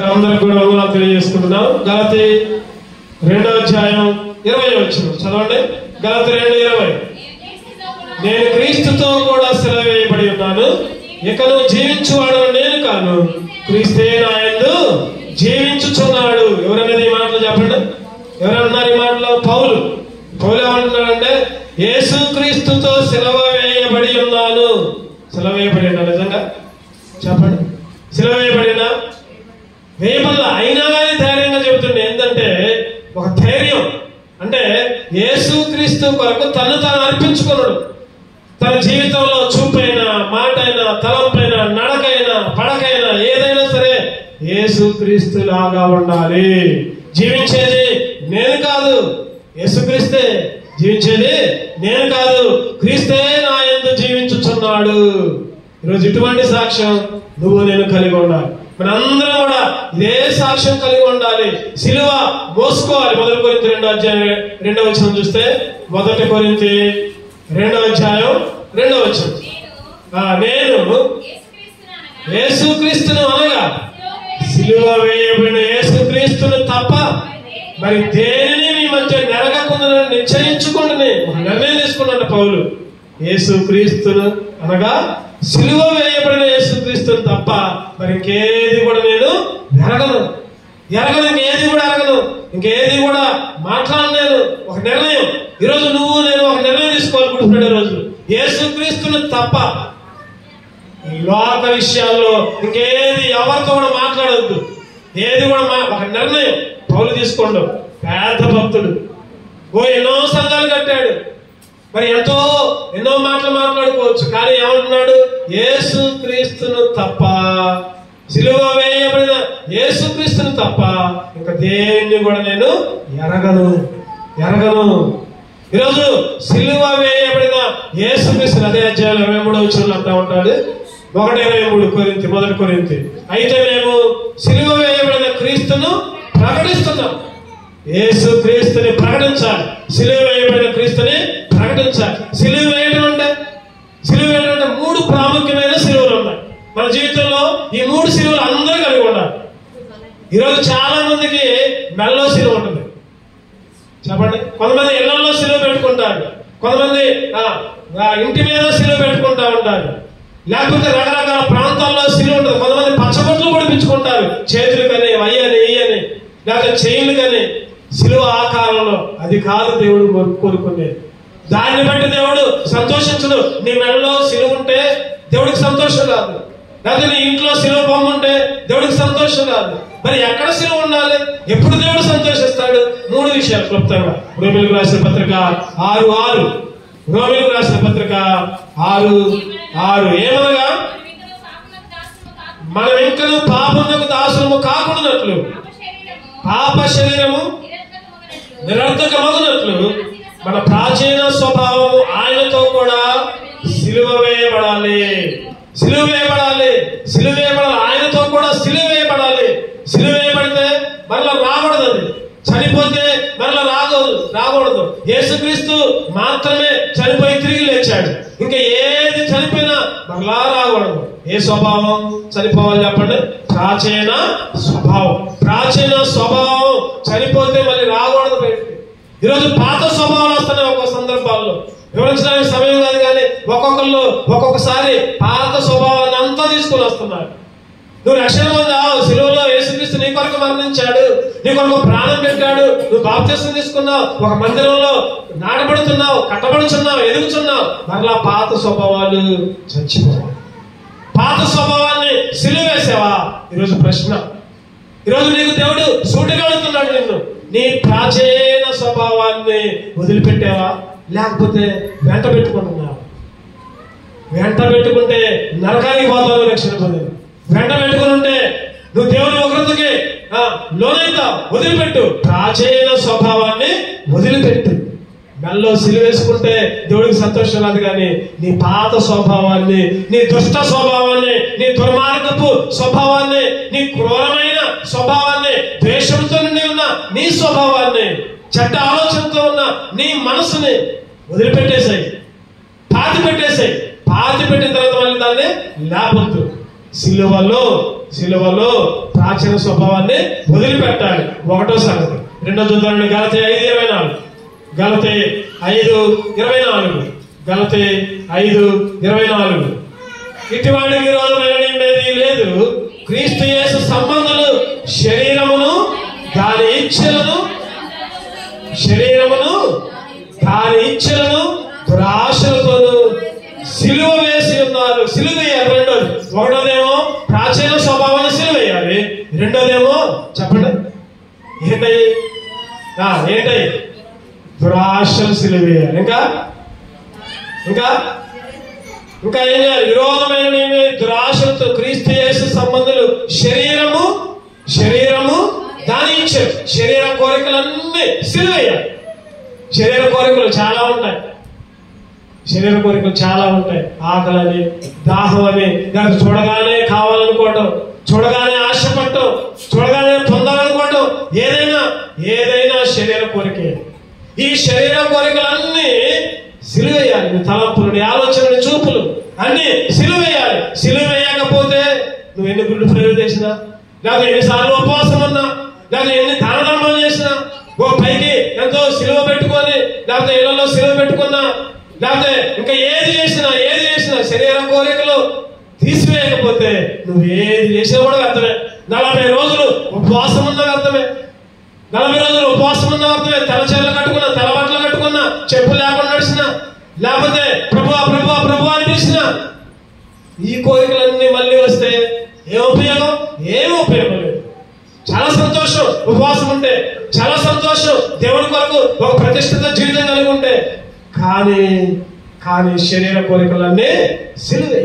అందరికి కూడా వందనాలు తెలియజేసుకుంటున్నాం. గలతి రెండో అధ్యాయం ఇరవై వచ్చిన చదవండి. గలతి రెండు ఇరవై. నేను క్రీస్తుతో కూడా సెలవు వేయబడి ఉన్నాను. ఇకను జీవించువాడు నేను కాను. క్రీస్తే నాయందు జీవించుచున్నాడు. ఎవరన్నది ఈ మాటలు చెప్పండి. ఎవరన్నారు ఈ మాటలో? పౌలు. పౌలు ఏమంటున్నాడంటే యేసు క్రీస్తుతో సెలవ వేయబడి ఉన్నాను. సెలవు వేయబడి ఉన్నా నిజంగా? చెప్పండి. సెలవు వేయబడినా వేమల్ల అయినా కానీ ధైర్యంగా చెబుతుండే ఏంటంటే ఒక ధైర్యం. అంటే యేసుక్రీస్తు కొరకు తను తాను అర్పించుకున్నాడు. తన జీవితంలో చూపైనా మాటైనా తలంపైనా నడకైనా పడకైనా ఏదైనా సరే యేసుక్రీస్తు లాగా ఉండాలి. జీవించేది నేను కాదు యేసుక్రీస్తే జీవించేది నేను కాదు క్రీస్తే నా ఎందు జీవించుచున్నాడు. ఈరోజు ఇటువంటి సాక్ష్యం నువ్వు నేను కలిగి ఉండాలి. మనందరం కూడా ఇదే సాక్ష్యం కలిగి ఉండాలి. సిలువ మోసుకోవాలి. మొదటి కొరింత రెండో అధ్యాయం రెండో వచ్చిన చూస్తే మొదటి కొరింత రెండో అధ్యాయం రెండో వచ్చిన నేను యేసుక్రీస్తును అనగా సిలువ వేయబడిన యేసుక్రీస్తును తప్ప మరి దేనిని మీ మధ్య నెరగకుండా నిశ్చయించుకోండి. ఒక నిర్ణయం తీసుకున్నాడు పౌలు. యేసు క్రీస్తును అనగా సిలువ వేయబడిన యేసుక్రీస్తుని తప్ప మరి ఇంకేది కూడా నేను ఎరగను ఎరగను ఇంకేది కూడా ఎరగను ఇంకేది కూడా మాట్లాడలేదు. ఒక నిర్ణయం. ఈరోజు నువ్వు నేను ఒక నిర్ణయం తీసుకోవాలనుకుంటున్నాడు ఈ రోజు తప్ప లోక విషయాల్లో ఇంకేది ఎవరితో కూడా మాట్లాడవద్దు ఏది కూడా మా- ఒక నిర్ణయం. పౌలు తీసుకోండు. పేద భక్తుడు. ఓ ఎన్నో సంఘాలు కట్టాడు. మరి ఎంతో ఎన్నో మాటలు మాట్లాడుకోవచ్చు. కానీ ఏమంటున్నాడు? యేసు క్రీస్తును తప్ప సిలువ వేయబడిన యేసు క్రీస్తును తప్ప ఇంకా దేన్ని కూడా నేను ఎరగను ఎరగను. ఈరోజు సిలువ వేయబడిన యేసు క్రీస్తుని అదే అధ్యాయులు ఇరవై మూడు వచ్చిన అంటా ఉంటాడు. ఒకటి ఇరవై మూడు కొరింతి మొదటి కొరింతి. అయితే మేము సిలువ వేయబడిన క్రీస్తును ప్రకటిస్తున్నాం. యేసు క్రీస్తుని ప్రకటించాలి. సిలువ వేయబడిన క్రీస్తుని ప్రకటించాలి సిలువ వేయడం అంటే సిలువ వేయడం అంటే మూడు ప్రాముఖ్యమైన సిలువలు ఉన్నాయి మన జీవితంలో ఈ మూడు సిలువలు అందరూ కలిగి ఉండాలి ఈరోజు చాలా మందికి మెల్లో సిలువ ఉంటుంది. చెప్పండి. కొంతమంది ఇళ్ళలో సిలువ పెట్టుకుంటారు. కొంతమంది ఇంటి మీద సిలువ పెట్టుకుంటా ఉంటారు. లేకపోతే రకరకాల ప్రాంతాల్లో సిలువ ఉంటుంది. కొంతమంది పచ్చబొట్లు పొడిపించుకుంటారు. చేతులు కానీ అయ్యని ఇయ్యని లేకపోతే చైన్లు కానీ. సిలువ ఆకారంలో. అది కాదు దేవుడు కోరుకునేది. దాన్ని బట్టి దేవుడు సంతోషించడు నీ మెడలో సిలువ ఉంటే దేవుడికి సంతోషం కాదు లేకపోతే నీ ఇంట్లో సిలువ బొమ్మ ఉంటే దేవుడికి సంతోషం కాదు మరి ఎక్కడ సిలువ ఉండాలి? ఎప్పుడు దేవుడు సంతోషిస్తాడు? మూడు విషయాలు క్లుప్తంగా. రోమిలకు రాసిన పత్రిక ఆరు ఆరు. రోమిలకు రాసిన పత్రిక ఆరు ఆరు. ఏమనగా? మనం ఇంకను పాపమునకు దాసులము కాకుండానట్లు. పాప శరీరము నిరర్థకమగునట్లు. మన ప్రాచీన స్వభావము ఆయనతో కూడా సిలువ వేయబడాలి సిలువ వేయబడాలి సిలువ వేయబడాలి ఆయనతో కూడా సిలువ సిలువేయబడితే మరలా రాకూడదు అది. చనిపోతే మరలా రాకూడదు రాకూడదు. యేసుక్రీస్తు మాత్రమే చనిపోయి తిరిగి లేచాడు. ఇంకా ఏది చనిపోయినా మరలా రాకూడదు. ఏ స్వభావం? చనిపోవాలి చెప్పండి. ప్రాచీన స్వభావం. ప్రాచీన స్వభావం చనిపోతే మళ్ళీ రాకూడదు బయటికి ఈరోజు పాత స్వభావాలు వస్తున్నాయి ఒక్కొక్క సందర్భాల్లో. వివరించడానికి సమయం కాదు కానీ ఒక్కొక్కళ్ళు ఒక్కొక్కసారి పాత స్వభావాన్ని అంతా తీసుకుని వస్తున్నారు. నువ్వు రక్షణ పొందావు సిలువలో యేసుక్రీస్తు నీ కొరకు మరణించాడు నీ కొరకు ప్రాణం పెట్టాడు నువ్వు బాప్తిస్తం తీసుకున్నావు ఒక మందిరంలో నాటబడుతున్నావు కట్టబడుచున్నావు ఎదుగుతున్నావు మరలా పాత స్వభావాలు చచ్చిపోవాలి పాత స్వభావాన్ని సిలువ వేసావా? ఈరోజు ప్రశ్న. ఈరోజు నీకు దేవుడు సూటిగా అడుగుతున్నాడు నిన్ను. నీ ప్రాచీన స్వభావాన్ని వదిలిపెట్టావా? లేకపోతే వెంట పెట్టుకుంటున్నావా వెంట పెట్టుకుంటే నరకానికి పోతావు రక్షణ పొందేది. వెంట పెట్టుకుని ఉంటే నువ్వు దేవుని ఉగ్రతకి ఆ, లోనైతావు వదిలిపెట్టు. ప్రాచీన స్వభావాన్ని వదిలిపెట్టు. మెల్లో సిలివేసుకుంటే దేవుడికి సంతోషం రాదు కానీ నీ పాత స్వభావాన్ని నీ దుష్ట స్వభావాన్ని నీ దుర్మార్గపు స్వభావాన్ని నీ క్రూరమైన స్వభావాన్ని ద్వేషంతో నిండి ఉన్న నీ స్వభావాన్ని చెడ్డ ఆలోచనతో ఉన్న నీ మనసుని వదిలిపెట్టేసాయి. పాతి పెట్టేసాయి పాతి పెట్టిన తర్వాత మళ్ళీ దాన్ని లేపొద్దు. సిలువలో సిలువలో ప్రాచీన స్వభావాన్ని వదిలిపెట్టాలి. ఒకటో సంగతి. రెండో చూద్దాం గలతే ఐదు ఇరవై నాలుగు. గలతే ఐదు ఇరవై నాలుగు. గలతే ఐదు ఇరవై నాలుగు. ఇటువంటి విరోధమైనది లేదు. క్రీస్తు యేసు సంబంధులు శరీరమును దాని ఇచ్చలను శరీరమును దాని ఇచ్చలను దురాశలతోను సిలువ వేసి ఉన్నారు. సిలువ రెండోది. ఒకటోదేమో ప్రాచీన స్వభావాన్ని సిలువ వేయాలి రెండోదేమో చెప్పండి ఏంటయ్యి ఆ, ఏంటయ్యి దురాశలు వేయాలి ఇంకా? ఇంకా? ఇంకా ఏం చేయాలి? విరోధమైన దురాశలతో క్రీస్తు చేసే సంబంధాలు శరీరము శరీరము దాని ఇచ్చారు శరీర కోరికలన్నీ సిలివేయాలి శరీర కోరికలు చాలా ఉంటాయి. శరీర కోరికలు చాలా ఉంటాయి. ఆకలని దాహం అని దాన్ని చూడగానే కావాలనుకోవటం చూడగానే ఆశపడటం చూడగానే పొందాలనుకోవటం ఏదైనా ఏదైనా శరీర కోరికే. ఈ శరీర కోరికలన్నీ సిలువేయాలి. నీ తలంపులు నీ ఆలోచనలు చూపులు అన్ని సిలువేయాలి. సిలువ వేయకపోతే నువ్వు ఎన్ని గుడ్లు ప్రేరు చేసినా నాకు ఎన్నిసార్లు ఉపవాసం ఉన్నా నాకు ఎన్ని దాన చేసినా ఓ పైకి ఎంతో సిలువ పెట్టుకొని లేకపోతే ఇళ్ళలో సిలువ పెట్టుకున్నా లేకపోతే ఇంకా ఏది చేసినా ఏది చేసినా శరీర కోరికలు తీసివేయకపోతే నువ్వు ఏది చేసినా కూడా వ్యర్థమే. నలభై రోజులు ఉపవాసం ఉన్నా వ్యర్థమే. నలభై రోజులు ఉపవాసం ఉన్న అర్థమే తెల్ల కట్టుకున్నా తెల్ల బట్టలు కట్టుకున్నా చెప్పు లేకుండా నడిచిన లేకపోతే ప్రభు ప్రభు ప్రభు అనిపించిన ఈ కోరికలన్నీ మళ్ళీ వస్తే ఏం ఉపయోగం? ఏమి ఉపయోగం లేదు. చాలా సంతోషం ఉపవాసం ఉంటే చాలా సంతోషం దేవుని కొరకు ఒక ప్రతిష్ఠిత జీవితం కలిగి ఉంటే కానీ కానీ శరీర కోరికలన్నీ సిలువే.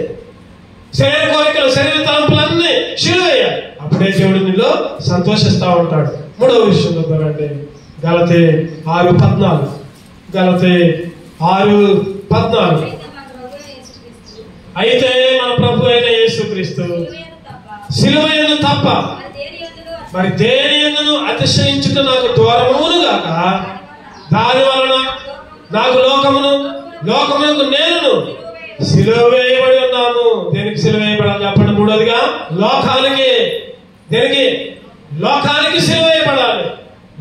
శరీర కోరికలు శరీర తలంపులన్నీ సిలువేయాలి అప్పుడే దేవుడు నీలో సంతోషిస్తూ ఉంటాడు. మూడవ విషయం చూద్దామండి గలతే ఆరు పద్నాలుగు. గలతే ఆరు పద్నాలుగు. అయితే మన ప్రభు అయిన యేసుక్రీస్తు సిలువైన తప్ప మరి దేని ఎందును అతిశయించుట నాకు దూరమును గాక దాని వలన నాకు లోకమును లోకమునకు నేను సిలువ వేయబడి ఉన్నాను. దేనికి సిలువ వేయబడాలి చెప్పండి మూడోదిగా లోకానికి. దేనికి? లోకానికి సిలువ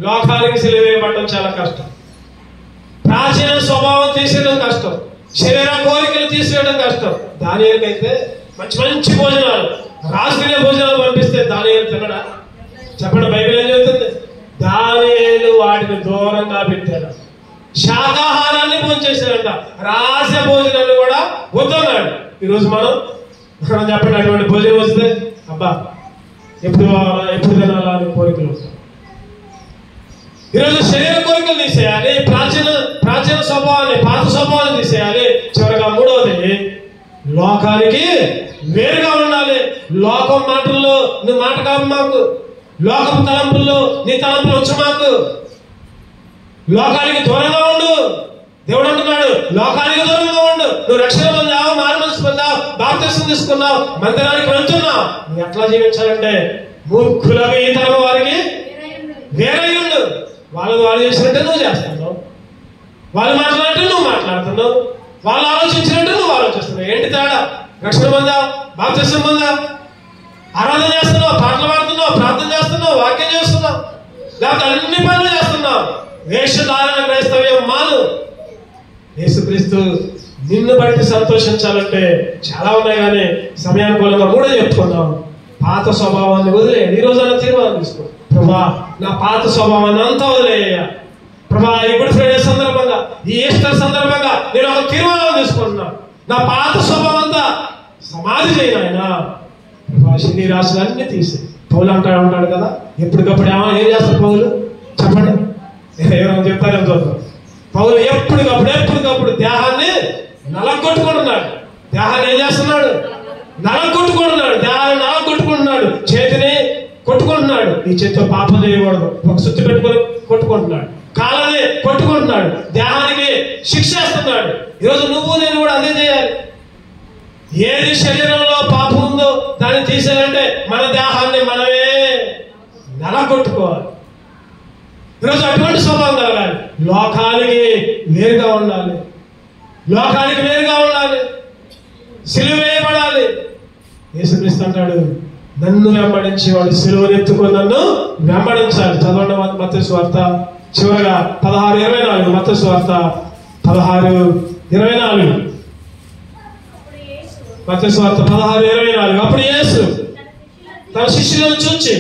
లోకాలకి సిలువ చాలా కష్టం. ప్రాచీన స్వభావం తీసేయడం కష్టం. శరీర కోరికలు తీసేయడం కష్టం. దానికైతే మంచి మంచి భోజనాలు రాజకీయ భోజనాలు పంపిస్తే దాని తినడా? చెప్పండి బైబిల్ ఏం చెప్తుంది? దానియేలు వాటిని దూరంగా పెట్టాడు. శాకాహారాన్ని భోజనం రాసే భోజనాలు భోజనాన్ని కూడా వద్దన్నాడు. ఈరోజు మనం మనం చెప్పండి అటువంటి భోజనం వస్తే అబ్బా ఎప్పుడు ఎప్పుడు తినాలని కోరికలు వస్తాయి ఈరోజు శరీర కోరికలు తీసేయాలి ప్రాచీన ప్రాచీన స్వభావాన్ని పాత స్వభావాన్ని తీసేయాలి. చివరగా మూడవది లోకానికి వేరుగా ఉండాలి. లోకం మాటల్లో నువ్వు మాట కాదు మాకు. లోకం తలంపుల్లో నీ తలంపులు వచ్చి మాకు. లోకానికి దూరంగా ఉండు. దేవుడు అంటున్నాడు లోకానికి దూరంగా ఉండు. నువ్వు రక్షణ పొందావు మారు మనసు పొందావు బాప్తిసం తీసుకున్నావు మందిరానికి వెళ్తున్నావు. నువ్వు ఎట్లా జీవించాలంటే మూర్ఖులవి ఈ తరం వారికి వేరే ఉండు. వాళ్ళు వాళ్ళు చేసినట్టే నువ్వు చేస్తున్నావు. వాళ్ళు మాట్లాడితే నువ్వు మాట్లాడుతున్నావు. వాళ్ళు ఆలోచించినట్టు నువ్వు ఆలోచిస్తున్నావు. ఏంటి తేడా? రక్షణ పొందా బాప్తిష్టం పొందా ఆరాధన చేస్తున్నావు పాటలు పాడుతున్నావు ప్రార్థన చేస్తున్నావు వాక్యం చేస్తున్నావు. లేకపోతే అన్ని పనులు చేస్తున్నావు. వేషధారణ క్రైస్తవ్యం మాను యేసుక్రీస్తు నిన్ను బట్టి సంతోషించాలంటే చాలా ఉన్నాయి కానీ సమయానుకూలంగా కూడా చెప్పుకున్నాం. పాత స్వభావాన్ని వదిలేయండి ఈ రోజైనా తీర్మానం తీసుకో. ప్రభా నా పాత స్వభావాన్ని అంతా వదిలేయ ప్రభా ఈ గుడ్ ఫ్రైడే సందర్భంగా ఈ ఈస్టర్ సందర్భంగా నేను ఒక తీర్మానం తీసుకుంటున్నా నా పాత స్వభావం అంతా సమాధి చేయను ఆయన ప్రభా శని రాశులు అన్ని తీసే పౌలు అంటాడు ఉంటాడు కదా ఎప్పటికప్పుడు ఏమో ఏం చేస్తారు పౌలు? చెప్పండి. ఏమో చెప్తారేమో చూద్దాం. పౌలు ఎప్పటికప్పుడు ఎప్పటికప్పుడు దేహాన్ని నలగొట్టుకుంటున్నాడు. దేహాన్ని ఏం చేస్తున్నాడు? నలగొట్టుకుంటున్నాడు. దేహాన్ని నలగొట్టుకుంటున్నాడు. చేతిని కొట్టుకుంటున్నాడు. ఈ చేతితో పాపం చేయకూడదు. ఒక సుత్తి పెట్టుకొని కొట్టుకుంటున్నాడు. కాలనే కొట్టుకుంటున్నాడు. దేహానికి శిక్షేస్తున్నాడు ఈరోజు నువ్వు నేను కూడా అదే చేయాలి. ఏది శరీరంలో పాపం ఉందో దాన్ని తీసేయాలంటే మన దేహాన్ని మనమే నలగొట్టుకోవాలి ఈరోజు అటువంటి స్వభావం కలగాలి. లోకానికి వేరుగా ఉండాలి. లోకానికి వేరుగా ఉండాలి. సిలువేయబడాలి. యేసుక్రీస్తు అంటాడు నన్ను వెంబడించేవాడు సిలువను ఎత్తుకొని నన్ను వెంబడించాలి చదవండి మత స్వార్థ చివరగా పదహారు ఇరవై నాలుగు. మత స్వార్థ పదహారు ఇరవై నాలుగు. మత స్వార్థ పదహారు ఇరవై నాలుగు. అప్పుడు యేసు తన శిష్యులను చూచి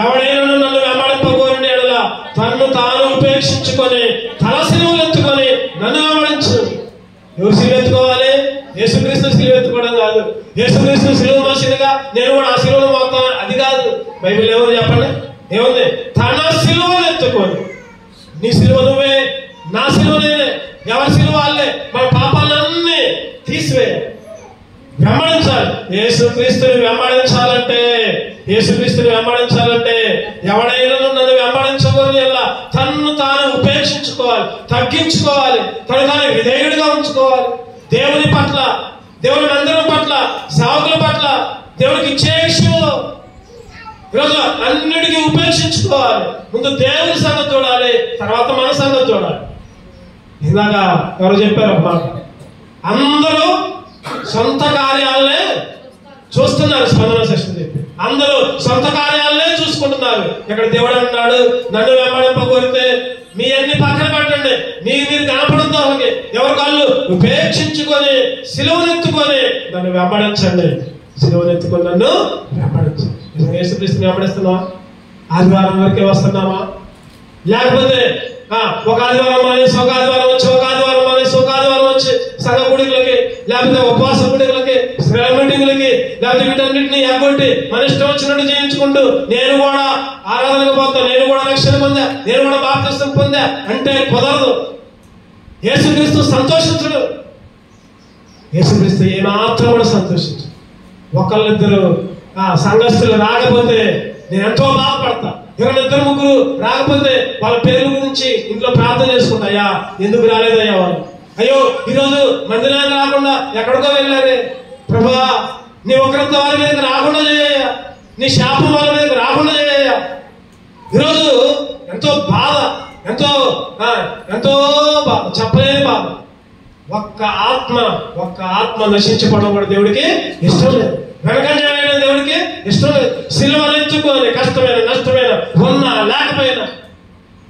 ఎవడైనా నన్ను వెంబడింపబోరని ఎడల తన్ను తాను ఉపేక్షించుకొని తల సిలువలు ఎత్తుకొని నన్ను వెంబడించు. ఎవరు సిలువ ఎత్తుకో సిలువ ఎత్తుకోవడం కాదు. యేసుక్రీస్తు సిలువ మోసిందిగా నేను కూడా ఆ సిలువను మోస్తాను అది కాదు. బైబిల్ ఏమో చెప్పండి? ఏముంది? తన సిలువను ఎత్తుకోను నీ సిలువ నువ్వే నా సిలువ నేనే. ఎవరి సిలువ వాళ్ళే? మన పాపాలన్నీ తీసివేయాలి వెంబడించాలి యేసుక్రీస్తుని వెంబడించాలంటే యేసుక్రీస్తుని వెంబడించాలంటే ఎవడైనా నన్ను వెంబడించకూడదు ఎలా తన్ను తాను ఉపేక్షించుకోవాలి తగ్గించుకోవాలి తను తాను విధేయుడిగా ఉంచుకోవాలి. దేవుని పట్ల దేవుని అందరం పట్ల సాగుల పట్ల దేవునికి ఇచ్చే విషయంలో ఈరోజు అన్నిటికీ ఉపేక్షించుకోవాలి. ముందు దేవుని సంగతి చూడాలి తర్వాత మన సంగతి చూడాలి. ఇలాగా ఎవరు చెప్పారు అమ్మా అందరూ సొంత కార్యాలనే చూస్తున్నారు స్పందన శక్తి చెప్పి. అందరూ సొంత కార్యాలనే చూసుకుంటున్నారు. ఇక్కడ దేవుడు అంటున్నాడు నన్ను వెంబడింప కోరితే మీ అన్ని పక్కన పెట్టండి. మీ మీరు కనపడుతూ ఎవరి కళ్ళు ఉపేక్షించుకొని సిలువనెత్తుకొని నన్ను వెంబడించండి. సిలువనెత్తుకొని నన్ను వెంబడించండి నిజంగా యేసుక్రీస్తుని వెంబడిస్తున్నావా? ఆదివారం వరకే వస్తున్నామా లేకపోతే ఒక ఆదివారం మానేసి ఒక ఆదివారం వచ్చి ఒక ఆదివారం మానేసి ఒక ఆదివారం వచ్చి సంఘ గుడికి లేకపోతే ఉపవాస గుడికి శ్రేణ మీటింగ్లకి లేకపోతే వీటన్నిటిని ఎగ్గొట్టి మన ఇష్టం వచ్చినట్టు చేయించుకుంటూ నేను కూడా ఆరాధనకు పోతా నేను కూడా రక్షణ పొందా నేను కూడా బాప్తిష్టం పొందా అంటే కుదరదు. యేసుక్రీస్తు సంతోషించడు. యేసుక్రీస్తు ఏమాత్రం కూడా సంతోషించడు. ఒకళ్ళిద్దరు ఆ సంఘస్థులు రాకపోతే నేను ఎంతో బాధపడతా. ఎవరైనా ఇద్దరు ముగ్గురు రాకపోతే వాళ్ళ పేర్ల గురించి ఇంట్లో ప్రార్థన చేసుకుంటాయా ఎందుకు రాలేదయ్యా వాళ్ళు? అయ్యో ఈరోజు మందిరానికి రాకుండా ఎక్కడికో వెళ్ళారే. ప్రభా నీ ఒకరింత వారి మీద రాకుండా చేయ నీ శాపం వాళ్ళ మీద రాకుండా చేయ ఈరోజు ఎంతో బాధ ఎంతో ఎంతో బాధ చెప్పలేని బాధ. ఒక్క ఆత్మ ఒక్క ఆత్మ నశించిపోవడం కూడా దేవుడికి ఇష్టం లేదు. వెనకంజమైన దేవుడికి ఇష్టం లేదు. సిలువను కష్టమైన నష్టమైన ఉన్నా లేకపోయినా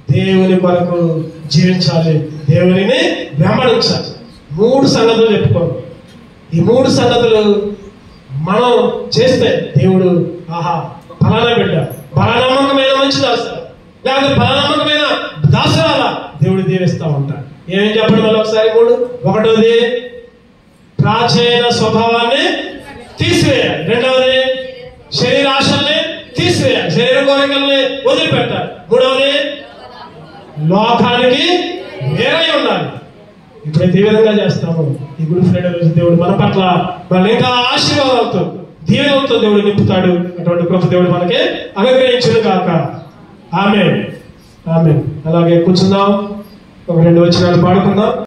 దేవుని కొరకు జీవించాలి. దేవునిని వెంబడించాలి మూడు సంగతులు చెప్పుకోండి ఈ మూడు సంగతులు మనం చేస్తే దేవుడు ఆహా ఫలానా బిడ్డ. బలనమ్మకమైన మంచి దాసురా. లేకపోతే బలనమ్మకమైన దాసురాలా దేవుడు దీవిస్తూ ఉంటాడు. ఏమేం చెప్పండి మళ్ళీ ఒకసారి మూడు? ఒకటోది ప్రాచీన స్వభావాన్ని తీసివేయాలి. రెండవది శరీరాశల్ని తీసివేయాలి. శరీర కోరికల్ని వదిలిపెట్టాలి. మూడవది లోకానికి వేరై ఉండాలి. ఇప్పుడైతే ఈ విధంగా చేస్తాము ఈ గుడి ఫ్రైడే రోజు దేవుడు మన పట్ల మన ఇంకా ఆశీర్వాదాలతో దీవెనతో దేవుడు నింపుతాడు అటువంటి కృప దేవుడు మనకి అనుగ్రహించును కాక ఆమె ఆమె అలాగే కూర్చుందాం. ఒక రెండు వచ్చినాలు పాడుకుందాం.